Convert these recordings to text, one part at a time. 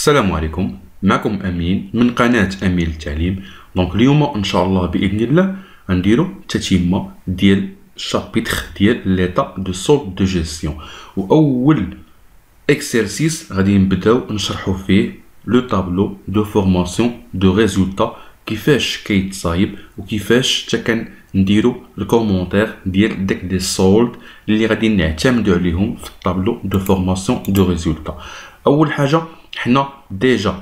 السلام عليكم. معكم أمين من قناة أمين التعليم. donc اليوم إن شاء الله بإذن الله غنديرو تتمه ديال ال chapitre ديال l'état des soldes de gestion وأول exercice غادي نبداو نشرحو فيه le tableau de formation de résultat كيفاش كيتصايب وكيفاش حتى كنديرو ال commentaire ديال داك des soldes اللي غادي نعتمدو عليهم في ال tableau de formation de résultat أول حاجة حنا déjà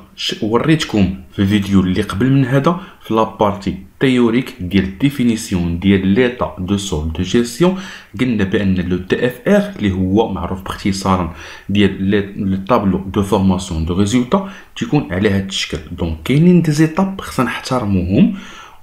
وريتكم في الفيديو اللي قبل من هذا في la partie théorique ديال ال définition ديال l'état des soldes de gestion قلنا بأن le TFR اللي هو معروف باختصارا ديال le tableau de formation de résultat تيكون على هذا الشكل. donc كاينين des étapes خصنا نحترموهم.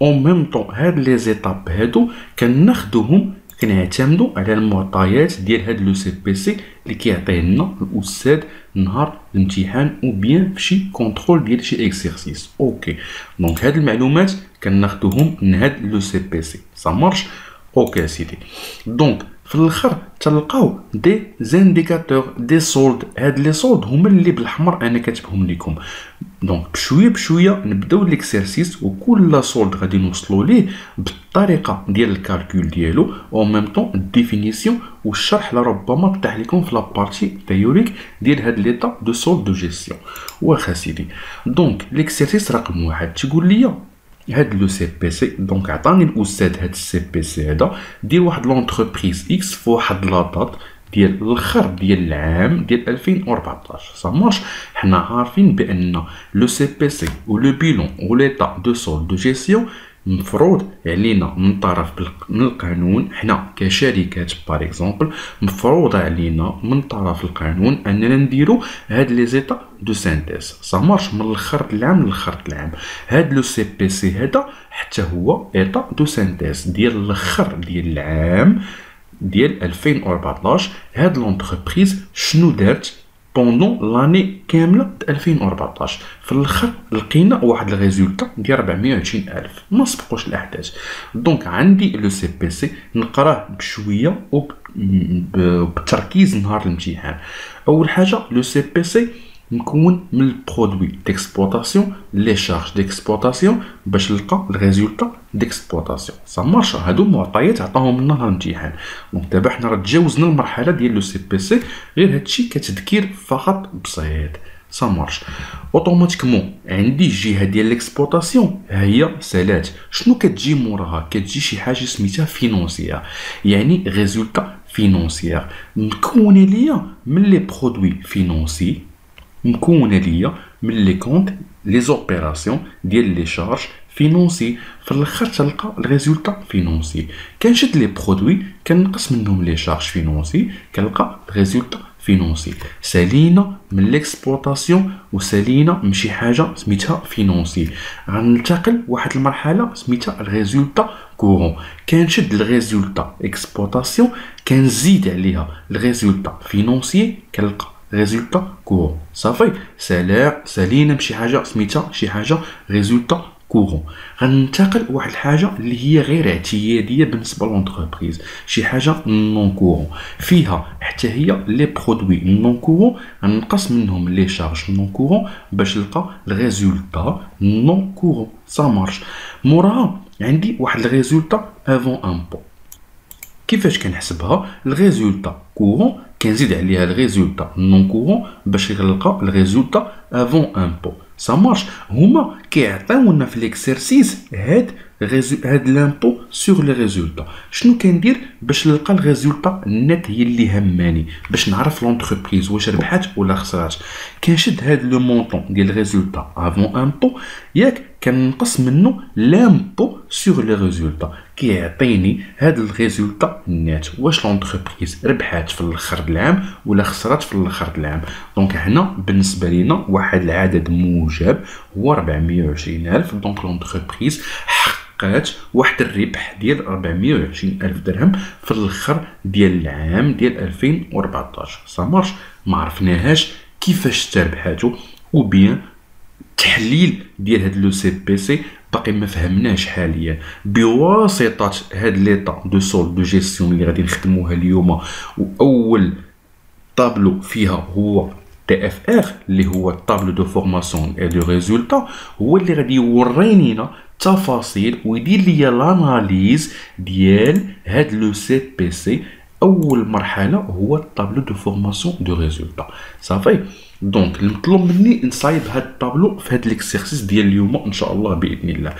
en même temps هاد les étapes هادو كناخدوهم كنعتمدوا على المعطيات ديال هاد le CPC اللي كيعطيه لنا الأستاذ نهار الامتحان أو بيان فشي contrôle ديال شي exercice OK donc هاد المعلومات كناخدوهم من هاد le CPC. ça marche OK سيدي donc في الآخر تلقاو des indicateurs des soldes. هاد les soldes هما اللي بالاحمر أنا كاتبهم لكم donc بشوية بشوية نبداو l'exercice وكل solde غادي نوصلوا ليه بالطريقة ديال ال calcul ديالو. en même temps ال définition والشرح لربما طيح لكم في la partie théorique ديال هاد l'état des soldes de gestion واخا سيدي. donc l'exercice رقم واحد. تقول لي هاد le CPC. donc عطاني الأستاذ هاد ال CPC هذا ديال واحد l'entreprise X فواحد la date ديال الآخر ديال العام ديال 2014 ça marche حنا عارفين بأن le CPC و le bilan و l'état des soldes de gestion مفروض علينا من طرف من القانون. حنا كشركات par exemple مفروض علينا من طرف القانون أننا نديرو هاد les états de synthèse ça marche من الآخر العام للاخر العام. هاد le CPC هذا حتى هو état de synthèse ديال الآخر ديال العام ديال 2014 هاد l'entreprise شنو دارت؟ pendant l'année كاملة 2014 في الآخر لقينا واحد ال résultat ديال 420 ألف. ما سبقوش الأحداث. donc عندي le CPC نقراه بشوية وبتركيز نهار الامتحان. أول حاجة le CPC مكون من ال produits d'exploitation les charges d'exploitation باش نلقى ال résultat d'exploitation ça marche هادو معطيات عطاهم لنا الامتحان donc دابا حنا راه تجاوزنا المرحله ديال le CPC غير هادشي كتذكير فقط بسيط ça marche automatiquement عندي الجهه ديال l'exploitation هي سالات شنو كتجي موراها كتجي شي حاجة سميتها financière يعني résultat financière مكونه ليا من les produits financiers مكونه ليا من les comptes les opérations ديال les charges financières في الآخر تلقى ال résultat financier كنشد les produits كنقص منهم les charges financières كنلقى ال résultat financier سالينا من l'exploitation وسالينا من شي حاجة سميتها financier غننتقل واحد المرحله سميتها ال résultat courant كنشد ال résultat exploitation كنزيد عليها ال résultat financier كنلقى résultat courant صافي سالار سالينا بشي حاجة سميتها شي حاجة résultat courant غننتقل واحد الحاجة اللي هي غير اعتياديه بالنسبة l'entreprise شي حاجة non courant فيها حتى هي les produits non courants غنقص منهم les charges non courantes باش نلقى ال résultat non courant ça marche موراها عندي واحد ال résultat avant impôt كيفاش كنحسبها ال résultat courant كنزيد عليها ال résultat non courant باش نلقى ال résultat avant impôt ça marche هما كيعطيونا في l'exercice هاد هاد l'impôt sur les résultats شنو كندير باش نلقى ال résultat net هي اللي همّاني؟ باش نعرف l'entreprise واش ربحات ولا خسرات. كنشد هاد le montant ديال résultat avant impôt ياك كنقص منه l'impôt sur les résultats كيعطيني هاد ال résultat net واش l'entreprise ربحات في الآخر العام ولا خسرات في الآخر العام؟ donc هنا بالنسبة لينا واحد العدد موجب. هو 420 ألف. donc l'entreprise حققات واحد الربح ديال 420 ألف درهم في الآخر ديال العام ديال 2014 ça marche ما عرفناهاش كيفاش تربحاتو وبيان التحليل ديال هاد le CPC باقي ما فهمناش حاليا. بواسطة هاد l'état des soldes de gestion اللي غادي نخدموها اليوم وأول طابلو فيها هو TFR اللي هو ال tableau de formation et de résultat هو اللي غادي يورينينا التفاصيل ويدير ليا l'analyse ديال هاد le CPC أول مرحلة هو ال tableau de formation de résultat. صافي؟ donc المطلوب مني نصايب هاد الطابلو في هاد l'exercice ديال اليوم إن شاء الله بإذن الله.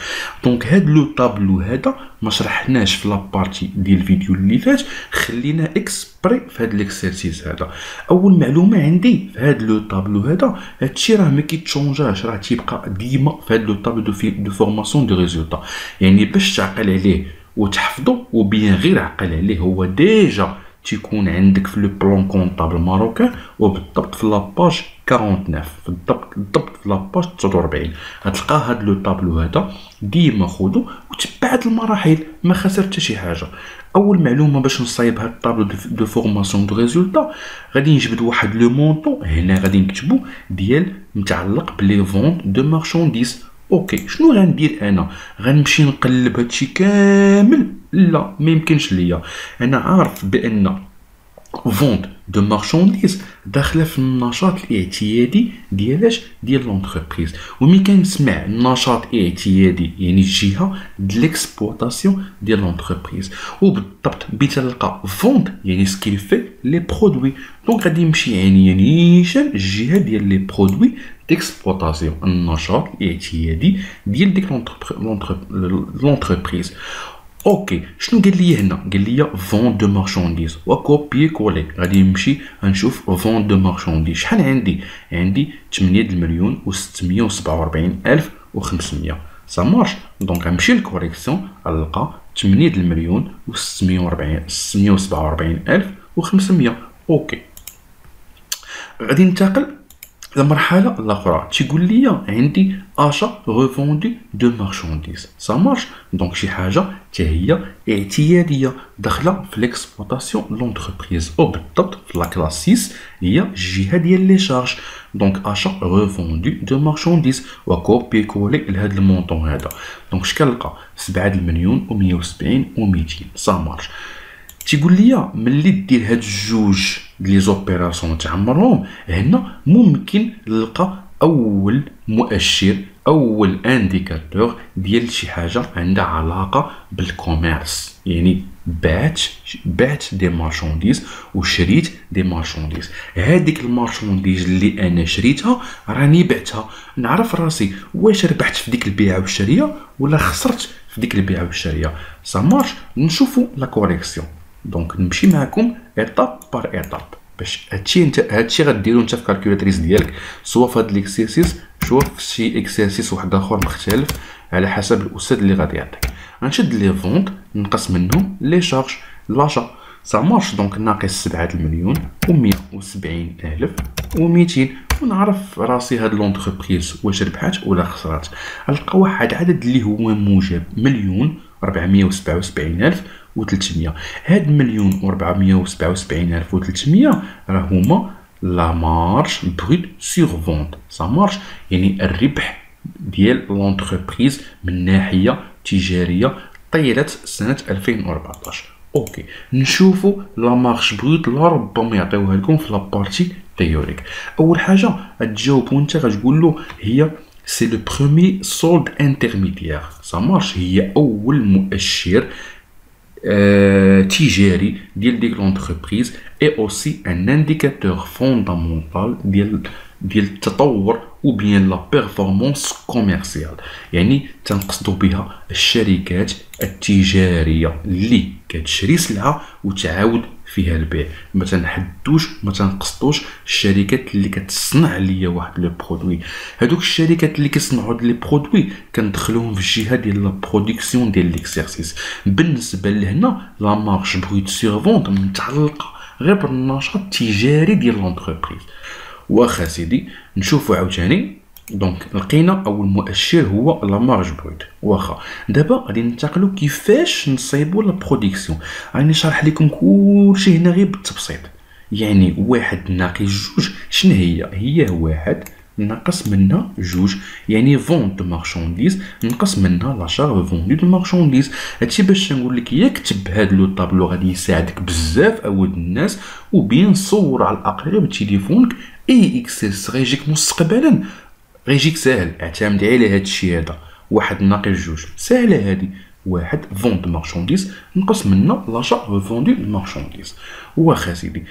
donc هاد le tableau هذا ما شرحناش في la partie ديال الفيديو اللي فات خلينا exprès في هاد l'exercice هذا. أول معلومة عندي في هاد le tableau هذا هادشي راه ما كيتشونجاش راه تيبقى ديما في هاد le tableau de, formation de résultat. يعني باش تعقل عليه وتحفظو ou bien غير عقل عليه. هو déjà تيكون عندك في le plan comptable marocain وبالضبط في la page 49 بالضبط بالضبط في la page 49 غتلقى هاد le tableau هذا ديما خذو وتبع هاد المراحل ما خسر حتى شي حاجة. أول معلومة باش نصايب هاد ال tableau de formation de résultat غادي نجبد واحد le montant هنا غادي نكتبو ديال متعلق ب les ventes de marchandises OK شنو غندير أنا؟ غنمشي نقلب هادشي كامل؟ لا ما يمكنش ليا. أنا عارف بأن ventes de marchandises داخله في النشاط الاعتيادي ديالاش ديال l'entreprise وملي كنسمع النشاط الاعتيادي يعني الجهه د l'exploitation ديال l'entreprise وبالضبط بتلقى ventes يعني سكيل في les produits donc غادي يمشي يعني نيشان الجهه ديال les produits d'exploitation النشاط الاعتيادي ديال ديك l'entreprise OK شنو قال لي هنا قال لي ventes de marchandises و copier coller غادي نمشي نشوف ventes de marchandises شحال عندي عندي 8 المليون و 647 الف و 500 ça marche donc غنمشي لل correction غنلقى 8 المليون و 640 647 الف و 500 OK غادي ننتقل المرحله الاخرى تيقول لي عندي achats revendus de marchandises ça marche donc شي حاجة حتى هي اعتياديه داخله في l'exploitation l'entreprise أو بالضبط في la classe 6 هي الجهه ديال les charges donc achats revendus de marchandises و copier coller لهاد ال montant هذا donc اش كنلقى 7 المليون و170 و200 ça marche تيقول لي ملي دير هاد الجوج les opérations تعمرهم هنا ممكن نلقى أول مؤشر أول indicateur ديال شي حاجة عندها علاقة بال commerce. يعني بعت بعت des marchandises وشريت des marchandises هذيك ال marchandises اللي أنا شريتها راني بعتها. نعرف راسي واش ربحت في ديك البيعة والشرية ولا خسرت في ديك البيعة والشرية. ça marche نشوفوا la correction donc نمشي معكم étape par étape باش هادشي انت هادشي غديرو انت في calculatrice ديالك soit في هاد l'exercice soit في شي exercice واحد اخر مختلف على حسب الاستاذ اللي غادي يعطيك غنشد les ventes نقص منهم les charges l'achat ça marche donc ناقص سبعة المليون و مية وسبعين الف و ميتين ونعرف راسي هاد l'entreprise واش ربحات ولا خسرات نلقى واحد عدد اللي هو موجب مليون ربعمية وسبعة وسبعين الف و300 هاد مليون و477 ألف و300 راه هما la marge brute sur ventes ça marche يعني الربح ديال l'entreprise من ناحية تجارية طيلة سنة 2014 OK نشوفوا la marge brute لا ربما يعطيوها لكم في la partie théorique أول حاجة تجاوب وانت غتقول له هي c'est le premier solde intermédiaire ça marche هي أول مؤشر تجاري ديال ديك l'entreprise et aussi un indicateur fondamental ديال ديال التطور ou bien la performance commerciale يعني تنقصدوا بها الشركات التجاريه اللي كتشري سلعه وتعاود فيها البيع. ما تنحدوش ما تنقصدوش الشركات اللي كتصنع ليا واحد le produit. هادوك الشركات اللي كيصنعوا les produits كندخلوهم في الجهة ديال la production ديال l'exercice. بالنسبة لهنا la marge brute sur ventes متعلقة غير بالنشاط التجاري ديال l'entreprise واخا سيدي نشوفوا عاوتاني. donc لقينا اول مؤشر هو la marge brute واخا دابا غادي ننتقلوا كيفاش نصيبوا la production راني نشرح لكم كلشي هنا غير بالتبسيط يعني واحد ناقص جوج شنو هي هي واحد نقص منها جوج يعني ventes de marchandises نقص منها l'achat revendu de marchandises هادشي باش نقول لك يا كتب هاد le tableau غادي يساعدك بزاف اود الناس وبين صور على الاقل بتليفونك اي اكسس غيجيك مستقبلا غيجيك ساهل اعتمد على هاد الشيء هذا. واحد ناقص جوج ساهله هادي. واحد فوند مارشانديز نقص منا لاشا فوندو مارشانديز. واخا سيدي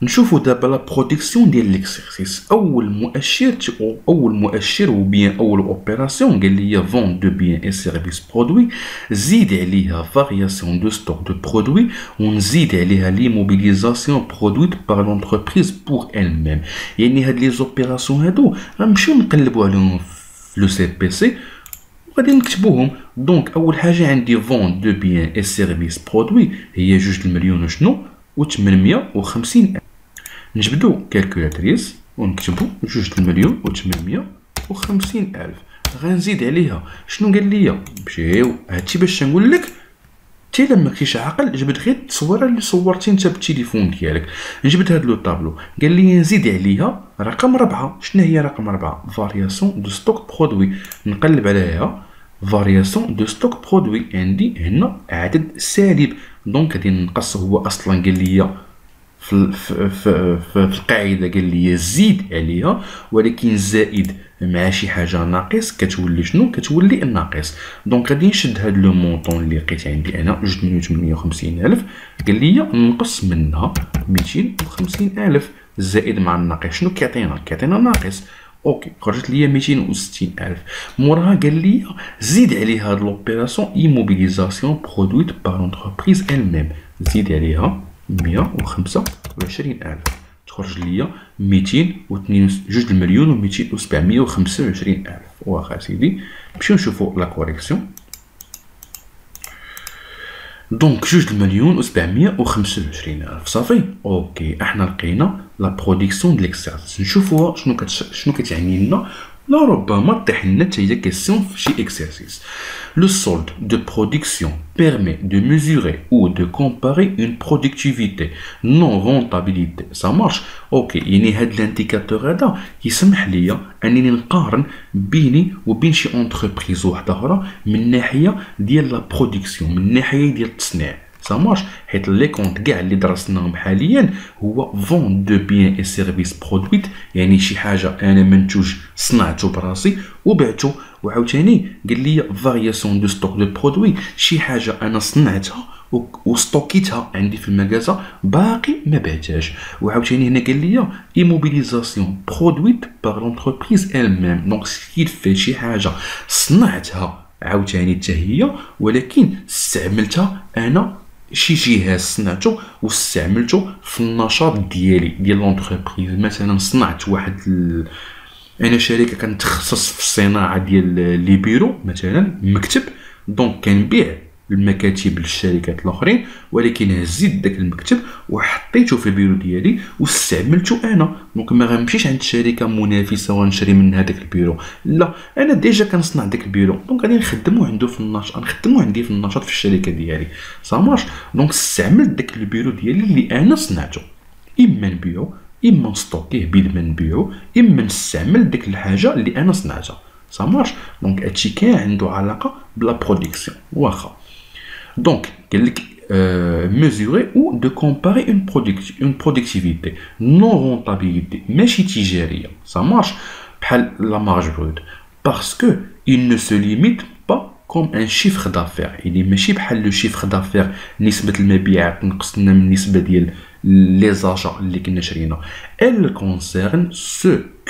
Nous faisons la production de l'exercice. ou il faut acheter ou bien où l'opération, il y a le de biens et services produits, il y a variation du stock de produits, il y a l'immobilisation produite par l'entreprise pour elle-même. et y a les opérations et tout. L'impression que nous avons le CPC, nous avons le CPC. Donc, il y a le vent de biens et services produits, il y a juste le million de nous. و850. ألف نجبدو كالكولاتريس ونكتبو جوج المليون و850 ألف غنزيد عليها. شنو قال ليا؟ مشيو. هادشي باش نقول لك تي لما كيش عقل عاقل جبد غير التصويره اللي صورتي انت بالتليفون ديالك. جبد هاد le tableau. قال لي نزيد عليها رقم ربعة. شنو هي رقم ربعة؟ variation de stock produits نقلب عليها. variation de stock produits عندي هنا عدد سالب. donc غادي نقص هو أصلا قال لي في, في, القاعدة قال لي زيد عليها ولكن الزائد مع شي حاجة ناقص كتولي شنو؟ كتولي ناقص donc غادي نشد هاد le montant اللي لقيت عندي أنا جوج مليون تمنمية وخمسين ألف. قال لي نقص منها ميتين وخمسين ألف. زائد مع الناقص شنو كيعطينا؟ كيعطينا ناقص. OK خرجت ليا ميتين وستين ألف. موراها قال لي زيد عليها هاد l'opération immobilisation produite par l'entreprise elle-même زيد عليها مية وخمسة وعشرين ألف. تخرج ليا ميتين وتنين جوج المليون وميتين وسبعمية وخمسة وعشرين ألف. واخا سيدي نمشيو نشوفو la correction donc جوج المليون وسبعمية وخمسة وعشرين ألف صافي OK إحنا لقينا la production ديال نشوفوها شنو كتش... شنو كتعني لنا لربما طيح لنا حتى هي question في شي exercice Le solde de production permet de mesurer ou de comparer une productivité non rentabilité. Ça marche. OK يعني هاد ال indicateur هذا يسمح ليا انني نقارن بيني وبين شي entreprise واحدة أخرى من ناحيه ديال la ça marche حيت les comptes كاع اللي درسناهم حاليا هو vente de biens et services produits يعني شي حاجة أنا منتوج صنعته براسي وبعته وعاوتاني قال لي variation de stock de produits شي حاجة أنا صنعتها وستوكيتها عندي في المكازا باقي ما بعتهاش وعاوتاني هنا قال لي immobilisation produite par l'entreprise elle-même donc سكيت في شي حاجة صنعتها عاوتاني حتى هي ولكن استعملتها أنا شي جهاز صنعته واستعملته في النشاط ديالي ديال l'entreprise مثلا صنعت واحد ال... أنا شركة كنتخصص في الصناعة ديال les bureaux مثلا مكتب. donc كنبيع المكاتب للشركات الآخرين ولكن هزيت داك المكتب وحطيته في البيرو ديالي واستعملته أنا. donc ما غنمشيش عند شركة منافسة ونشري منها داك البيرو. لا أنا déjà كنصنع داك البيرو. donc غادي نخدمو عنده في النشاط نخدمو عندي في النشاط في الشركة ديالي. ça marche donc استعملت داك البيرو ديالي اللي أنا صنعته. إما نبيعو إما نستوكيه بيد ما نبيعو إما نستعمل ديك الحاجة اللي أنا صنعتها. ça marche donc هادشي كاع عنده علاقة ب la production واخا. دونك قال لك mesurer ou de comparer une, product une productivité non rentabilité ماشي تجاريه ça marche بحال la marge brute parce que il ne se limite pas comme un chiffre d'affaires يعني ماشي بحال لو chiffre d'affaires نسبة المبيعات نقصنا من النسبة ديال les achats اللي كنا شرينا elle concerne ce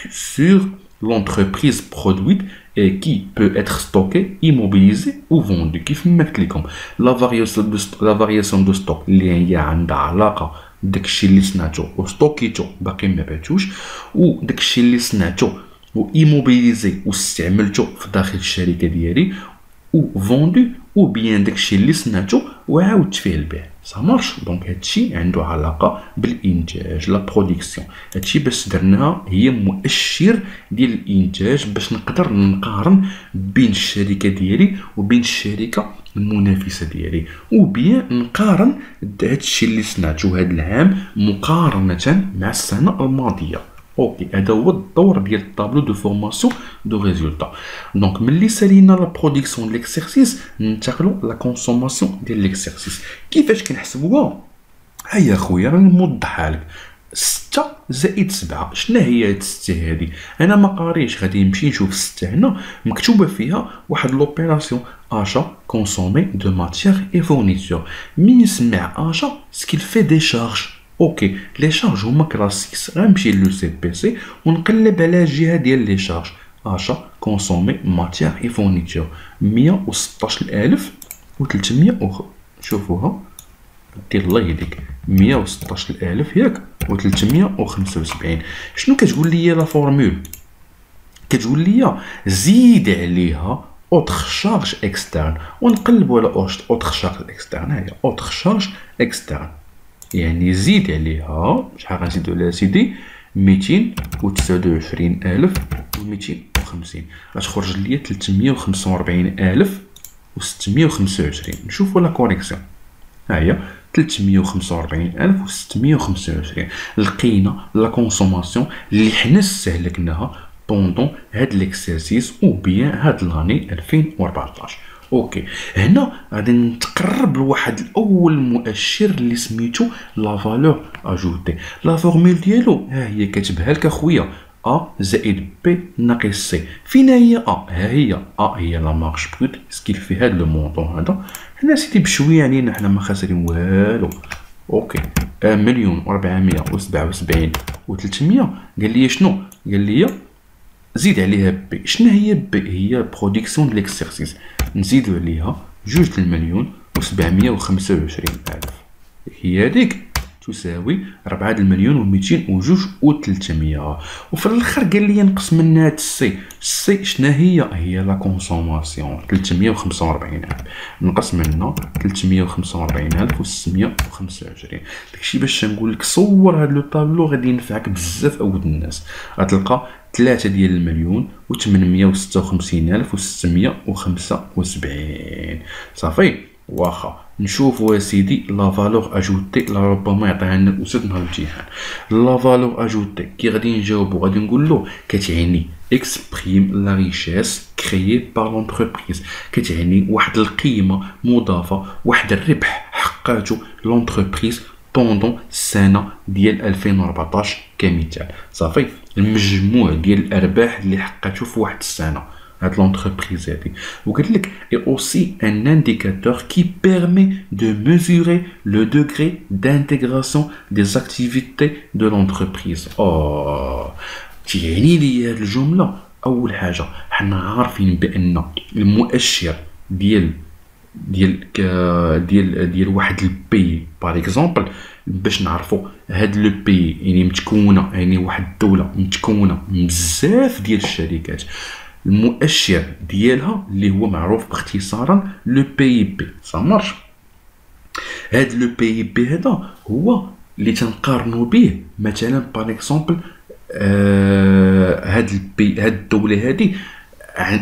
sur l'entreprise produite et qui peut être stocké, immobilisé ou vendu. كيف ما قلت لكم لا فارياسيون دو لا فارياسيون دو ستوك اللي هي عندها علاقه داكشي اللي صنعتو وستوكيتو باقي ما بعتوش وداكشي اللي صنعتو و immobilisé واستعملتو في داخل الشركة ديالي و vendu ou bien داكشي اللي صنعتو وعاودت فيه البيع ça marche donc هادشي عنده علاقة بالإنتاج la production هادشي باش درناها هي مؤشر ديال الإنتاج باش نقدر نقارن بين الشركة ديالي وبين الشركة المنافسة ديالي. ou bien نقارن هادشي اللي صنعتو هاد العام مقارنة مع السنة الماضية. OK هذا هو الدور ديال ال tableau de formation de résultat donc ملي سالينا la production ديال l'exercice ننتقلوا la consommation ديال l'exercice كيفاش كنحسبوها هيا خويا راني موضحها لك ستة زائد سبعة شنا هي هاد ستة هادي أنا ما قاريش غادي نمشي نشوف ستة هنا مكتوبة فيها واحد l'opération achats consommés de matières et fournitures مين نسمع achats سكيل في des charges OK les charges هما classe six غنمشي le CPC ونقلب على الجهه ديال les charges achats consommés matières et fournitures مية وستاش الف و300 شوفوها دير الله يهديك مية وستاش الف ياك و 375 شنو كتقول لي la formule كتقول لي زيد عليها autres charges externes ونقلبوا على autres charges externes هي autres charges externes يعني زيد عليها. شحال غنزيدو عليها سيدي؟ ميتين وتسعود وعشرين ألف وميتين وخمسين. غتخرج ليا تلتمية وخمسة وربعين ألف وستمية وخمسة وعشرين. نشوفو la ألف وستمية وخمسة وعشرين. لقينا la consommation اللي حنا استهلكناها pendant هاد l'exercice ou bien هاد l'année 2014 OK. هنا غادي نتقرب لواحد الأول مؤشر اللي سميتو la valeur ajoutée. la formule ديالو ها هي كاتبها لك أخويا A زائد B ناقص C فين هي A ها هي A هي la marge brute سكيل في هذا le montant هذا. هنا سيدي بشوية علينا حنا ما خاسرين والو. OK. مليون و 477 و 300 قال لي شنو؟ قال لي زيد عليها B شنو هي B هي production de l'exercice نزيدو عليها جوج المليون و سبعمية و خمسة وعشرين ألف. هي هاديك تساوي ربعة المليون و ميتين و جوج و تلتمية. وفي الآخر قال لي نقص منها ال C. ال C شنا هي؟ هي la consommation. تلتمية و خمسة وربعين ألف. نقص منها تلتمية و خمسة وربعين ألف و ستمية و خمسة وعشرين. داكشي باش نقول لك صور هاد le tableau غادي ينفعك بزاف أولد الناس. غتلقى ثلاثة ديال المليون و تمنمية وستة وخمسين ألف و ستمية وخمسة وسبعين. صافي؟ واخا. نشوفوا يا سيدي la valeur ajoutée لربما يعطيها لنا الأستاذ نهار الامتحان la valeur ajoutée كي غادي نجاوبو غادي نقول له كتعني exprime la richesse créée par l'entreprise كتعني واحد القيمة مضافة واحد الربح حقاتو l'entreprise pendant السنة ديال 2014 كمثال. صافي المجموع ديال الأرباح اللي حققته في واحد السنة. هاد l'entreprise هادي وقال لك et aussi un indicateur qui permet de mesurer le degré d'intégration des activités de l'entreprise euh تيعني لي هاد الجمله اول حاجة حنا عارفين بان المؤشر ديال ديال ديال ديال واحد ال pays par exemple باش نعرفوا هاد le pays يعني متكونه يعني واحد الدولة متكونه من بزاف ديال الشركات المؤشر ديالها اللي هو معروف باختصارا le PIB. ça marche هاد le PIB هذا هو اللي تنقارنوا به مثلا par exemple آه هاد ال pays هاد الدولة هادي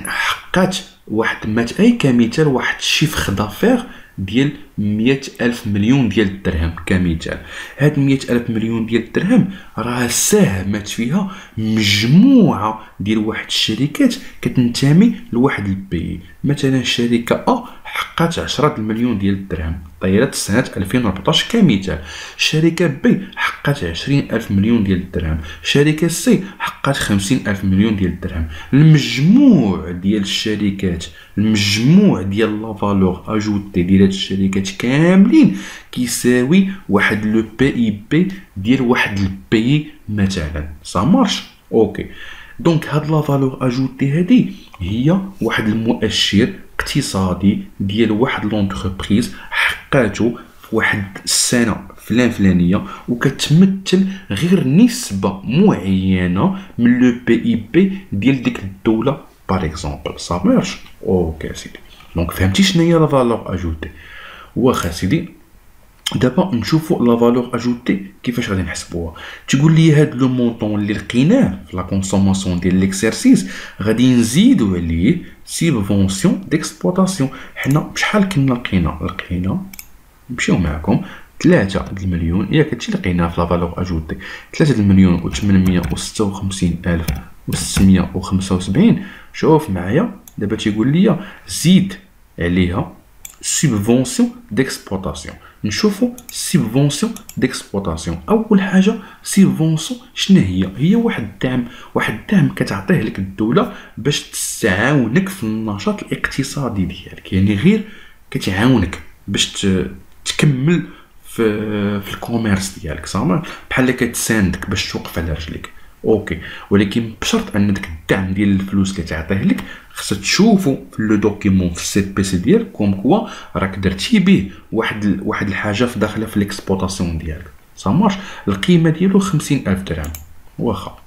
حقات واحد مات أي كمثال واحد ال chiffre d'affaires ديال مية ألف مليون ديال الدرهم كمثال. هاد مية ألف مليون ديال الدرهم راه ساهمت فيها مجموعة ديال واحد الشركات كتنتمي لواحد ال pays مثلا شركة A حققت 10 المليون ديال الدرهم. طيرت سنة 2014 كمثال شركة B حققت 20 ألف مليون ديال الدرهم. شركة C حققت 50 ألف مليون ديال الدرهم. المجموع ديال الشركات المجموع ديال la valeur ajoutée ديال هاد الشركات كاملين كيساوي واحد le PIB ديال واحد ال pays مثلا. ça marche OK donc هاد la valeur ajoutée هادي هي واحد المؤشر اقتصادي ديال واحد l'entreprise حقاتو في واحد السنة فلان فلانية وكتمثل غير نسبة معينة من le PIB ديال ديك الدولة par exemple ça marche OK سيدي donc فهمتي شنو هي la valeur ajoutée واخا سيدي دابا نشوفوا la valeur ajoutée كيفاش غادي نحسبوها. تقول لي هاد le montant اللي لقيناه في la consommation ديال l'exercice غادي نزيدو عليه subvention d'exploitation حنا بشحال كنا لقينا؟ لقينا نمشيو معكم ثلاثة المليون. ياك هادشي لقيناه في la valeur ajoutée ثلاثة المليون و 856 ألف و 675 شوف معايا دابا تيقول لي زيد عليها subvention d'exploitation نشوفوا subvention d'exploitation. أول حاجة subvention شنو هي؟ هي واحد الدعم واحد الدعم كتعطيه لك الدولة باش تتعاونك في النشاط الاقتصادي ديالك. يعني غير كتعاونك باش تكمل في في ال commerce ديالك صافي بحال كتساندك باش توقف على رجليك. OK. ولكن بشرط ان داك الدعم ديال الفلوس اللي تعطيه لك خصك تشوفو في le document في ال CPC ديالك comme quoi راك درتي به واحد واحد الحاجة في داخله في l'exploitation ديالك. ça marche القيمة ديالو خمسين ألف درهم. واخا.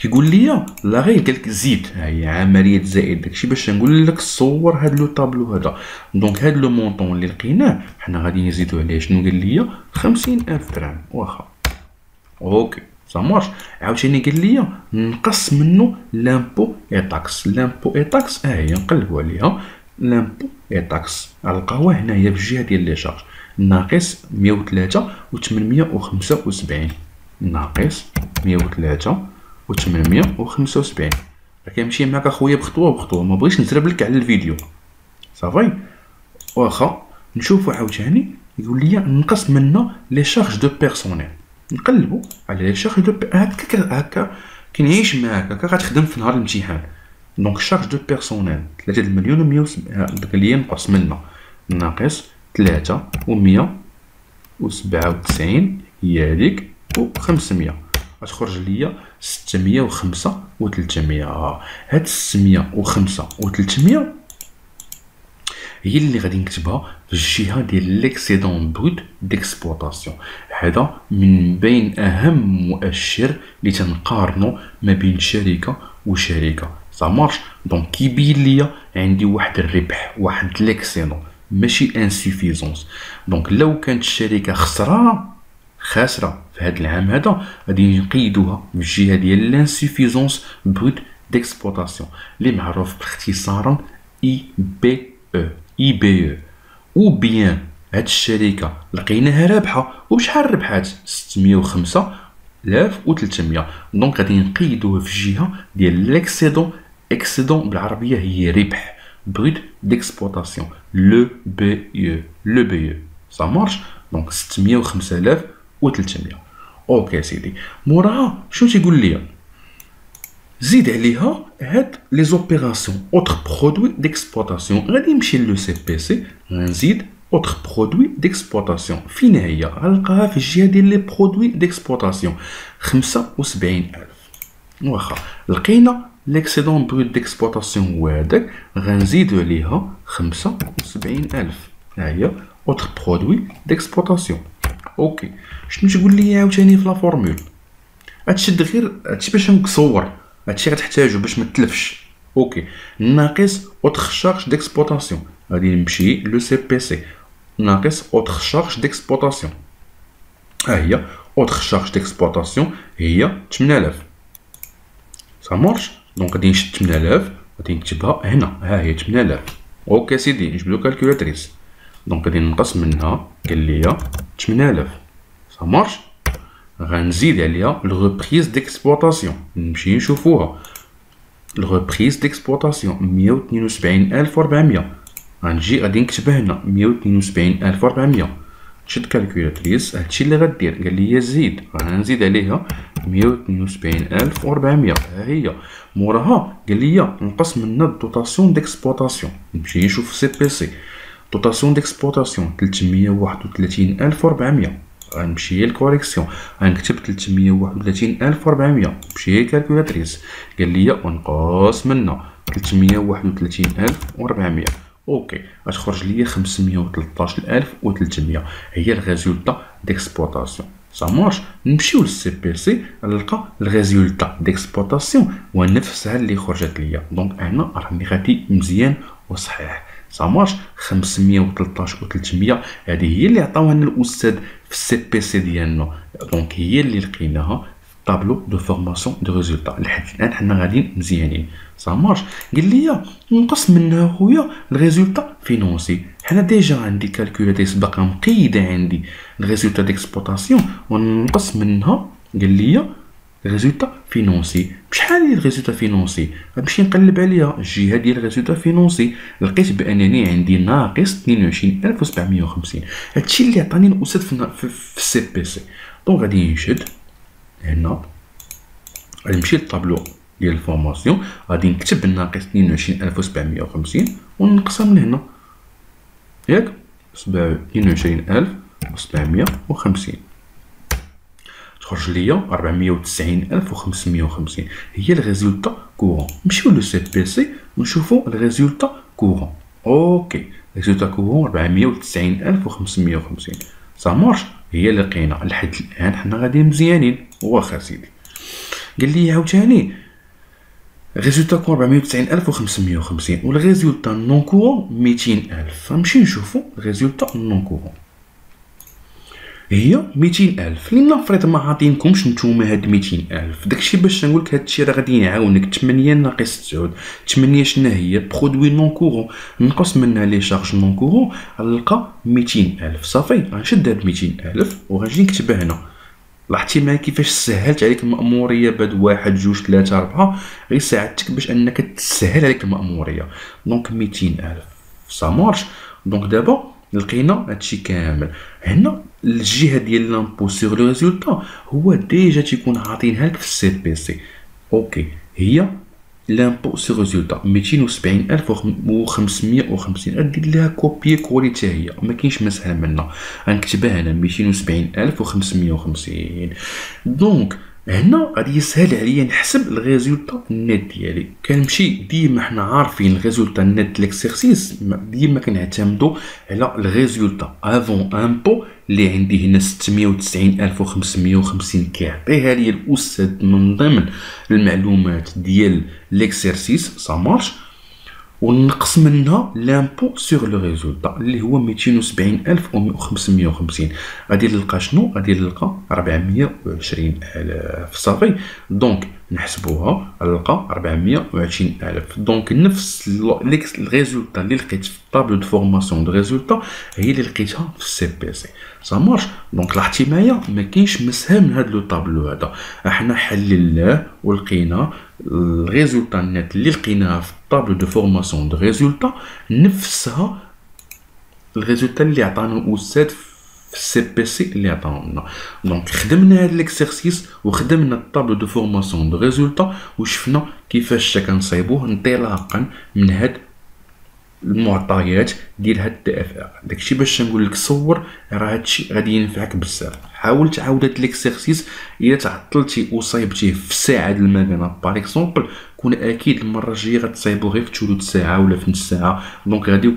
كيقول لي لا غير قال لك زيد. ها هي عملية زائد داكشي باش نقول لك صور هاد le tableau هذا. donc هاد le montant اللي لقيناه حنا غادي نزيدو عليه. شنو قال لي؟ خمسين ألف درهم. واخا. OK ça marche عاوتاني قال لي نقص منه l'impôt et taxes l'impôt et taxes ها هي نقلبوا عليها. l'impôt et taxes غنلقاوها هنايا في الجهة ديال les charges. ناقص 103 و 875 ناقص 103 و 875 راه كنمشي معاك أخويا بخطوة بخطوة. ما بغيتش نزرب لك على الفيديو. صافي واخا نشوفو عاوتاني. يقول لي نقص منا les charges de personnel. نقلبوا على les charges de هكا هكا كنعيش معاك هكا غتخدم في نهار الامتحان. donc charges de personnel 3 مليون و 100 داك اللي ينقص منا. ناقص 3 و 197 هي هذيك و 500 غتخرج ليا 605 و 300 هاد 605 و 300 هي اللي غادي نكتبها في الجهة ديال l'excédent brut d'exploitation هذا من بين أهم مؤشر اللي تنقارنو ما بين شركة وشركة. ça marche donc كيبين ليا عندي واحد الربح واحد l'excédent. ماشي insuffisance donc لو كانت الشركة خسرانه خاسرة. في هذا العام هذا غادي نقيدوها في الجهة ديال l'insuffisance brute d'exploitation اللي معروف باختصارا إي بي أو اي بي أو أو بيان. هاد الشركة لقيناها رابحة. وبشحال ربحات؟ 605 1300 donc غادي نقيدوها في الجهه ديال l'excédent excédent بالعربية هي ربح بروت ديكسبلوطاسيون لو بي أو لو بي أو سا مارش دونك 605300 OK سيدي. موراها شنو تيقول لي؟ زيد عليها هاد les opérations autres produits d'exploitation غادي نمشي le CPC. غنزيد autres produits d'exploitation فين هي؟ غنلقاها في الجهة ديال les produits d'exploitation 75000 واخا لقينا l'excédent brut d'exploitation هو هذاك. غنزيدو عليها 75000 ها هي autres produits d'exploitation OK شنو تقول لي عاوتاني في la formule هادشي غير هادشي باش نصور هادشي غتحتاجو باش ما تلفش. OK. ناقص autres charges d'exploitation غادي نمشي le CPC. ناقص autres charges d'exploitation ها هي. autres charges d'exploitation هي 8000 ça marche donc غادي نشد 8000 غادي نكتبها هنا. ها هي 8000 OK سيدي نجبدو calculatrice donc غادي نقص منها. قال لي 8000 ça marche غنزيد عليها ال reprises d'exploitation نمشي نشوفوها ال reprises d'exploitation 172400 غنجي غادي نكتبها هنا 172400 نشد calculatrice هادشي اللي غدير قال لي زيد غنزيد عليها 172400 ها هي موراها قال لي نقص منها ال dotations d'exploitation نمشي نشوف CPC dotations d'exploitation 331400 غنمشي لل correction غنكتب 331400 نمشي لل calculatrice قال لي ونقص منها 331400 OK. غتخرج ليا 513300 هي ال résultat d'exploitation ça marche نمشيو لل CPC نلقى ال résultat d'exploitation نفسها اللي خرجت ليا. donc هنا راني غادي مزيان وصحيح. ça marche 513 و 300 هذه هي اللي عطاوها لنا الاستاذ في ال CPC ديالنا donc هي اللي لقيناها tableau de formation de résultat لحد الان حنا غاديين مزيانين ça marche قال لي نقص منها خويا ال résultat financier حنا déjà عندي calculatrice باقا مقيده عندي ال résultat d'exploitation ونقص منها قال لي résultat financier. بشحال هي ال résultat financier؟ غنمشي نقلب عليها. الجهة ديال ال résultat financier. لقيت بأنني عندي ناقص 22750 هادشي اللي عطاني الأستاذ في, في ال CPC. donc غادي نشد هنا. غادي نمشي للطابلو ديال ال formation. غادي نكتب ناقص 22750 ونقسم من هنا ياك؟ 22750 تخرج ليا 499550 هي ال résultat courant نمشيو le CPC ونشوفو ال résultat courant OK résultat courant 499550 ça marche هي اللي لقينا لحد الان حنا غادي مزيانين واخا سيدي قال لي عاوتاني résultat courant 499550 وال résultat non courant 200000 نمشي نشوفو résultat non courant هي 200000 اللي نفرض ما عاطينكمش نتوما هاد 200000 داكشي باش نقولك هادشي راه غادي يعاونك. 8 ناقص 9 8 شنو هي؟ produits non courants. نقص منها les charges non courantes نلقى 200000 صافي غنشد هاد 200000 وغنجي نكتبها هنا. لاحظتي معايا كيفاش سهلت عليك المأمورية بهاد واحد جوج ثلاثة أربعة. غير ساعدتك باش أنك تسهل عليك المأمورية. donc ميتين ألف. ça marche donc دابا لقينا هادشي كامل. هنا الجهة ديال l'impôt sur le résultat هو déjà تيكون عاطينها لك في ال CPC. OK هي l'impôt sur résultat 270550 غدير لها copier-coller حتى هي. ما كاينش مسهل منها غنكتبها هنا. 270550 donc هنا غادي يسهل عليا نحسب ال résultat net ديالي. كنمشي ديما حنا عارفين ال résultat net l'exercice ديما كنعتمدو على ال résultat avant impôt اللي عندي هنا 690550 كيعطيها لي الأستاذ من ضمن المعلومات ديال l'exercice ça marche ونقص منها l'impôt sur le résultat اللي هو 270550 غادي نلقى شنو؟ غادي نلقى 420000 صافي. donc نحسبوها نلقى 420000 donc نفس ال résultat اللي لقيت في ال tableau de formation de résultat هي اللي لقيتها في ال CPC ça marche donc لاحظتي معايا ما كاينش مسهل من هذا le tableau هذا. إحنا حللناه ولقينا ال résultat net اللي لقيناها في ال tableau de formation de résultat نفسها ال résultat اللي عطانا الأستاذ في ال CPC اللي عطاهم لنا. donc خدمنا هاد l'exercice وخدمنا ال tableau de formation de résultat وشفنا كيفاش كنصايبوه انطلاقا من هاد المعطيات ديال هاد ال TFR. داكشي باش نقول لك صور راه هادشي غادي ينفعك بزاف. حاول تعاود هاد l'exercice إلا تعطلتي وصايبتيه في ساعة ديال المكانه par exemple كون أكيد المرة الجاية غتصايبو غير في ثلث ساعة ولا في نص ساعة. donc غادي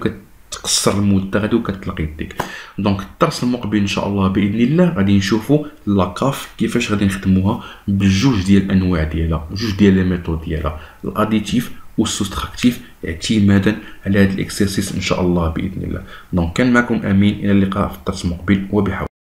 تقصر المده غادي وكتلقى يديك. donc الدرس المقبل إن شاء الله بإذن الله غادي نشوفوا la CAF كيفاش غادي نخدموها بجوج ديال الأنواع ديالها جوج ديال les méthodes ديالها ال additive وال soustractive اعتمادا على هذا ال exercice إن شاء الله بإذن الله. donc كان معكم أمين إلى اللقاء في الدرس المقبل وبحول.